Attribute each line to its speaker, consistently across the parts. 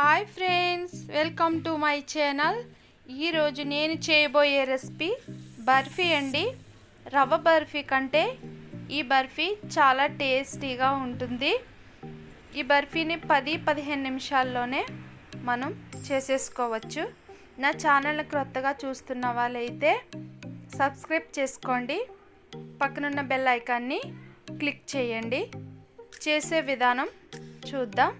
Speaker 1: Hi friends welcome to my channel ఈరోజు నేను చేయబోయే రెసిపీ బర్ఫీ అండి. రవ్వ బర్ఫీ కంటే ఈ బర్ఫీ చాలా టేస్టీగా ఉంటుంది. ఈ బర్ఫీని పది పదిహేను నిమిషాల్లోనే మనం చేసేసుకోవచ్చు. నా ఛానల్ని క్రొత్తగా చూస్తున్న వాళ్ళైతే సబ్స్క్రైబ్ చేసుకోండి. పక్కనున్న బెల్ ఐకాన్ని క్లిక్ చేయండి. చేసే విధానం చూద్దాం.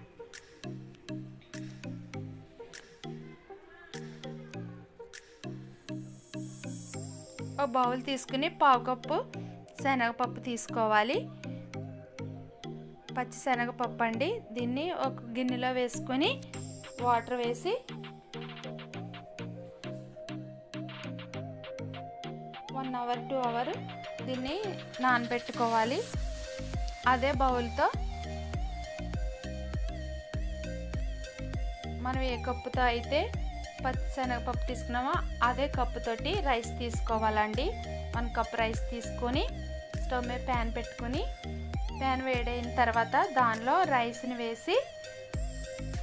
Speaker 1: ఒక బౌల్ తీసుకుని పావు కప్పు శనగపప్పు తీసుకోవాలి. పచ్చి శనగపప్పు అండి. దీన్ని ఒక గిన్నెలో వేసుకొని వాటర్ వేసి వన్ అవర్ టూ అవర్ దీన్ని నానబెట్టుకోవాలి. అదే బౌల్తో మనం ఏ కప్పుతో అయితే పచ్చిశనగపప్పు తీసుకున్నామో? అదే కప్పుతోటి రైస్ తీసుకోవాలండి. వన్ కప్ రైస్ తీసుకొని స్టవ్ మీద ప్యాన్ పెట్టుకొని ప్యాన్ వేడైన తర్వాత దానిలో రైస్ని వేసి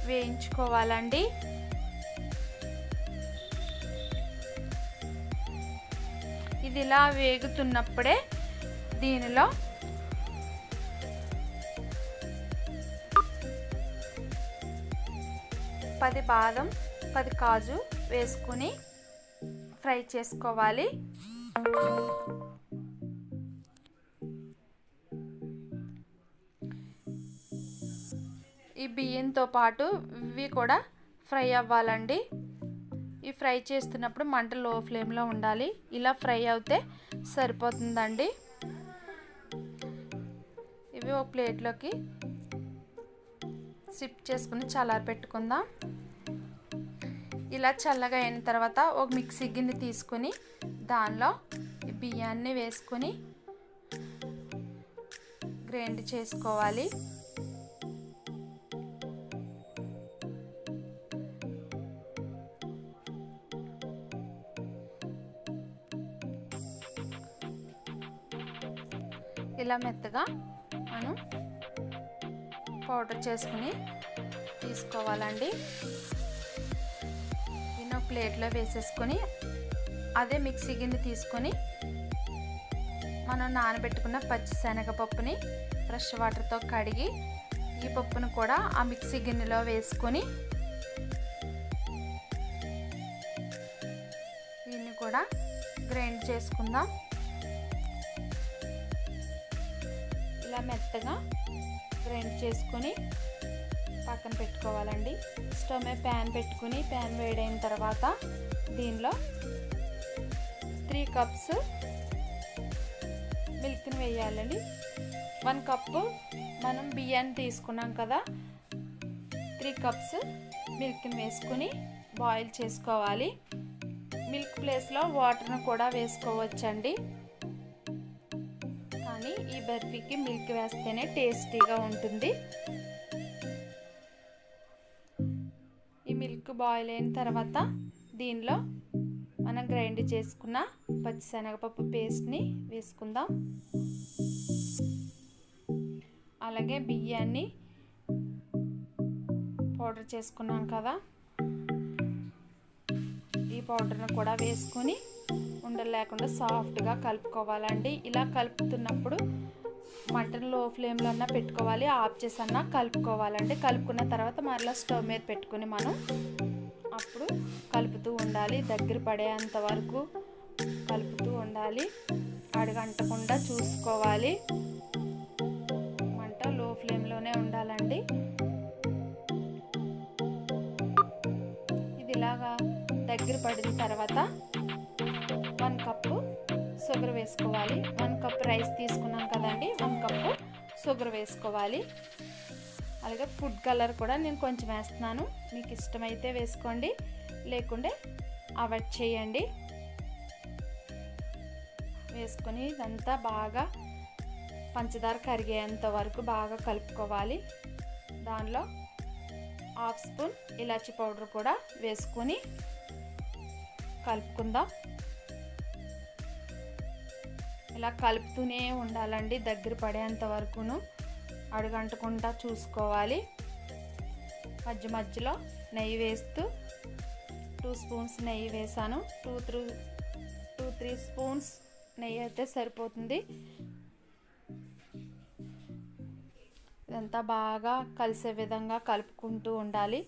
Speaker 1: వేయించుకోవాలండి. ఇది ఇలా వేగుతున్నప్పుడే దీనిలో పది బాదం పది కాజు వేసుకుని ఫ్రై చేసుకోవాలి. ఈ బియ్యంతో పాటు ఇవి కూడా ఫ్రై అవ్వాలండి. ఈ ఫ్రై చేస్తున్నప్పుడు మంట లో ఫ్లేమ్లో ఉండాలి. ఇలా ఫ్రై అవుతే సరిపోతుందండి. ఇవి ఒక ప్లేట్లోకి సిప్ చేసుకుని చల్లారి పెట్టుకుందాం ఇలా చల్లగా అయిన తర్వాత ఒక మిక్సీ గిన్నె తీసుకొని దానిలో బియ్యాన్ని వేసుకొని గ్రైండ్ చేసుకోవాలి. ఇలా మెత్తగా మనం పౌడర్ చేసుకుని తీసుకోవాలండి. ప్లేట్లో వేసేసుకొని అదే మిక్సీ గిన్నె తీసుకొని మనం నానబెట్టుకున్న పచ్చిశనగపప్పుని ఫ్రెష్ వాటర్తో కడిగి ఈ పప్పును కూడా ఆ మిక్సీ గిన్నెలో వేసుకొని దీన్ని కూడా గ్రైండ్ చేసుకుందాం. ఇలా మెత్తగా గ్రైండ్ చేసుకొని పక్కన పెట్టుకోవాలండి. స్టవ్ మీద ప్యాన్ పెట్టుకుని ప్యాన్ వేడైన తర్వాత దీనిలో త్రీ కప్స్ మిల్క్ని వేయాలండి. వన్ కప్పు మనం బియ్యాన్ని తీసుకున్నాం కదా త్రీ కప్స్ మిల్క్ని వేసుకుని బాయిల్ చేసుకోవాలి. మిల్క్ ప్లేస్లో వాటర్ని కూడా వేసుకోవచ్చండి. కానీ ఈ బర్ఫీకి మిల్క్ వేస్తేనే టేస్టీగా ఉంటుంది. బాయిల్ అయిన తర్వాత దీనిలో మనం గ్రైండ్ చేసుకున్న పచ్చిశనగపప్పు పేస్ట్ని వేసుకుందాం. అలాగే బియ్యాన్ని పౌడర్ చేసుకున్నాం కదా. ఈ పౌడర్ని కూడా వేసుకొని ఉండలు లేకుండా సాఫ్ట్గా కలుపుకోవాలండి. ఇలా కలుపుతున్నప్పుడు మటన్లో ఫ్లేమ్లో అన్నా పెట్టుకోవాలి ఆఫ్ చేసి అన్నా కలుపుకోవాలండి. కలుపుకున్న తర్వాత మరలా స్టవ్ మీద పెట్టుకుని మనం కలుపుతూ ఉండాలి. దగ్గర పడేంత వరకు కలుపుతూ ఉండాలి. అడగంటకుండా చూసుకోవాలి. మంట లో ఫ్లేమ్లోనే ఉండాలండి. ఇది ఇలాగా దగ్గర పడిన తర్వాత వన్ కప్పు షుగర్ వేసుకోవాలి. వన్ కప్ రైస్ తీసుకున్నాం కదండి. వన్ కప్పు షుగర్ వేసుకోవాలి. అలాగే ఫుడ్ కలర్ కూడా నేను కొంచెం వేస్తున్నాను. మీకు ఇష్టమైతే వేసుకోండి. లేకుంటే అవాయిడ్ చేయండి. వేసుకొని ఇదంతా బాగా పంచదార కరిగేంత వరకు బాగా కలుపుకోవాలి. దానిలో హాఫ్ స్పూన్ ఇలాచీ పౌడర్ కూడా వేసుకొని కలుపుకుందాం. ఇలా కలుపుతూనే ఉండాలండి దగ్గర పడేంత వరకును. అడుగంటకుండా చూసుకోవాలి. మధ్య మధ్యలో నెయ్యి వేస్తూ టూ స్పూన్స్ నెయ్యి వేసాను. Two three two three spoons నెయ్యి అయితే సరిపోతుంది. ఇదంతా బాగా కలిసే విధంగా కలుపుకుంటూ ఉండాలి.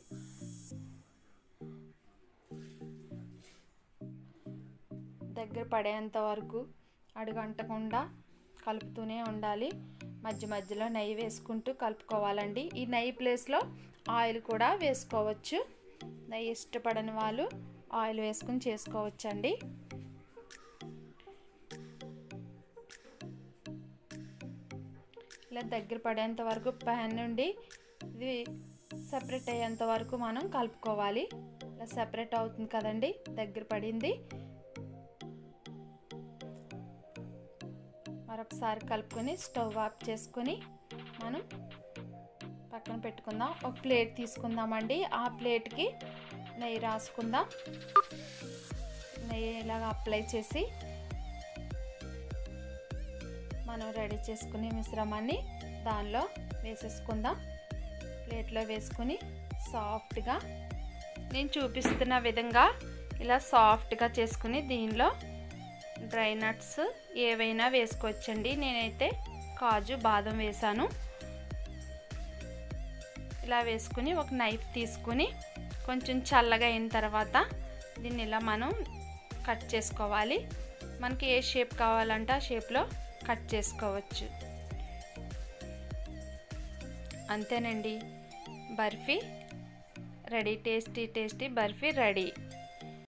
Speaker 1: దగ్గర పడేంత వరకు అడుగంటకుండా కలుపుతూనే ఉండాలి. మధ్య మధ్యలో నెయ్యి వేసుకుంటూ కలుపుకోవాలండి. ఈ నెయ్యి ప్లేస్లో ఆయిల్ కూడా వేసుకోవచ్చు. నెయ్యి ఇష్టపడని వాళ్ళు ఆయిల్ వేసుకుని చేసుకోవచ్చండి. ఇలా దగ్గర పడేంత వరకు ప్యాన్ నుండి ఇది సపరేట్ అయ్యేంత వరకు మనం కలుపుకోవాలి. ఇలా సపరేట్ అవుతుంది కదండి దగ్గర పడింది. మరొకసారి కలుపుకొని స్టవ్ ఆఫ్ చేసుకొని మనం పక్కన పెట్టుకుందాం. ఒక ప్లేట్ తీసుకుందామండి. ఆ ప్లేట్కి నెయ్యి రాసుకుందాం. నెయ్యి ఇలాగ అప్లై చేసి మనం రెడీ చేసుకునే మిశ్రమాన్ని దానిలో వేసేసుకుందాం. ప్లేట్లో వేసుకుని సాఫ్ట్గా నేను చూపిస్తున్న విధంగా ఇలా సాఫ్ట్గా చేసుకుని దీనిలో డ్రై నట్స్ ఏవైనా వేసుకోవచ్చండి. నేనైతే కాజు బాదం వేసాను ఇలా వేసుకుని ఒక నైఫ్ తీసుకుని కొంచెం చల్లగా అయిన తర్వాత దీన్ని ఇలా మనం కట్ చేసుకోవాలి. మనకి ఏ షేప్ కావాలంటే ఆ షేప్లో కట్ చేసుకోవచ్చు. అంతేనండి. Barfi ready tasty tasty barfi ready.